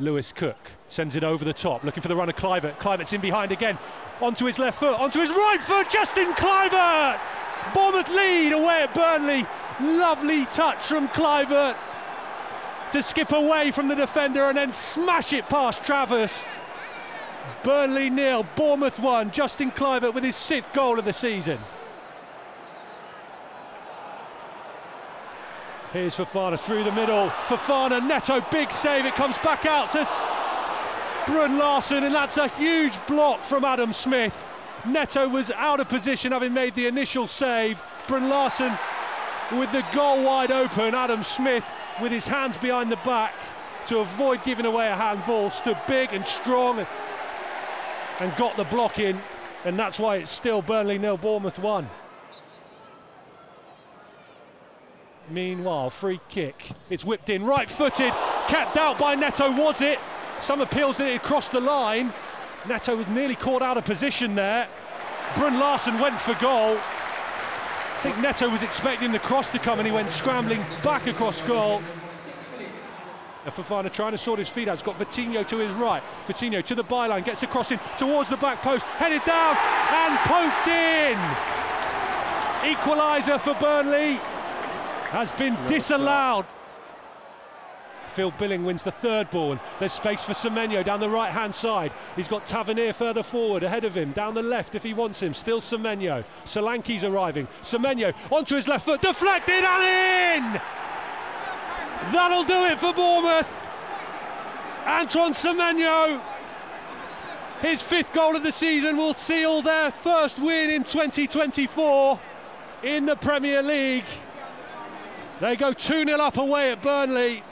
Lewis Cook sends it over the top, looking for the run of Kluivert. Kluivert's in behind again, onto his left foot, onto his right foot, Justin Kluivert! Bournemouth lead away at Burnley. Lovely touch from Kluivert to skip away from the defender and then smash it past Trafford. Burnley nil, Bournemouth one. Justin Kluivert with his sixth goal of the season. Here's Fofana through the middle. Fofana, Neto, big save. It comes back out to Bruun Larsen, and that's a huge block from Adam Smith. Neto was out of position having made the initial save. Bruun Larsen with the goal wide open. Adam Smith with his hands behind the back to avoid giving away a handball. Stood big and strong and got the block in, and that's why it's still Burnley nil, Bournemouth one. Meanwhile, free kick. It's whipped in, right footed, capped out by Neto, was it? Some appeals that it crossed the line. Neto was nearly caught out of position there. Bruun Larsen went for goal. I think Neto was expecting the cross to come and he went scrambling back across goal. And Fofana trying to sort his feet out. He's got Vitinho to his right. Vitinho to the byline, gets the cross in towards the back post, headed down and poked in. Equaliser for Burnley has been disallowed. Phil Billing wins the third ball. There's space for Semenyo down the right hand side. He's got Tavernier further forward ahead of him, down the left if he wants him. Still Semenyo. Solanke's arriving. Semenyo onto his left foot, deflected and in! That'll do it for Bournemouth. Antoine Semenyo, his fifth goal of the season, will seal their first win in 2024 in the Premier League. They go 2 0 up away at Burnley.